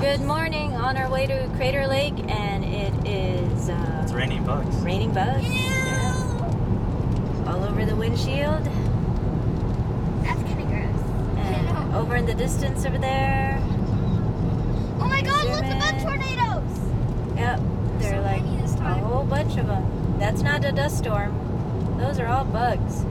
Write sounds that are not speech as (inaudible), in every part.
Good morning. On our way to Crater Lake, and it is uh, It's raining bugs. raining bugs. Yeah. All over the windshield, That's kind of gross. and over in the distance over there. Oh my god, Zoom look at the in. tornadoes! Yep, they're so like many this a whole bunch of them. That's not a dust storm. Those are all bugs.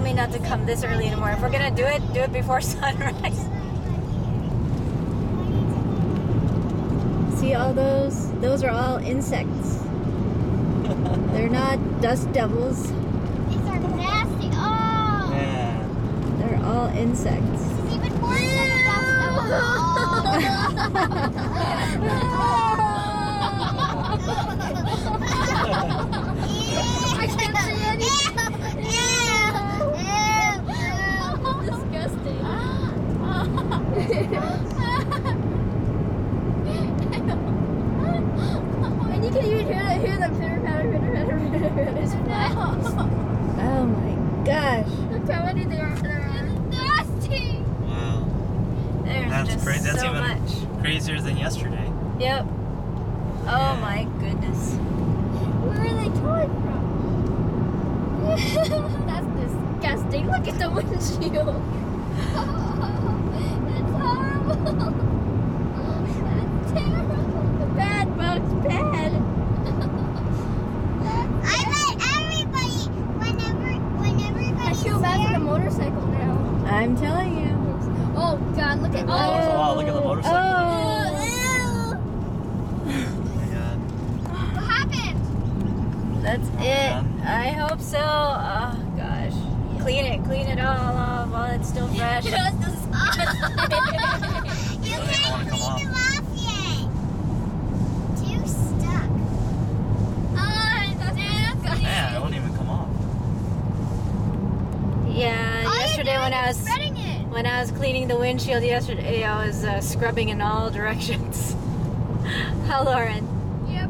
Remind me not to come this early anymore. If we're gonna do it, do it before (laughs) sunrise. See all those? Those are all insects. They're not dust devils. These are nasty. Oh! Yeah. They're all insects. This is even worse than a dust I (laughs) (laughs) can't see anything. and you can even hear the, hear the pitter patter, pitter patter, pitter patter. Oh my gosh. Look how many there are. There are. Nasty! Wow. There's That's just crazy. That's so even much. crazier than yesterday. Yep. Oh my goodness. Where are they coming from? (laughs) That's disgusting. Look at the windshield. (laughs) I'm telling you. Oh God, look at Oh, wow, look at the motorcycle. Oh. Oh. What happened? That's Oh, it. yeah. I hope so. Oh gosh. Clean it, clean it all off while it's still (laughs) fresh. (laughs) when I was when I was cleaning the windshield yesterday, I was uh, scrubbing in all directions. (laughs) Hi, Lauren. Yep.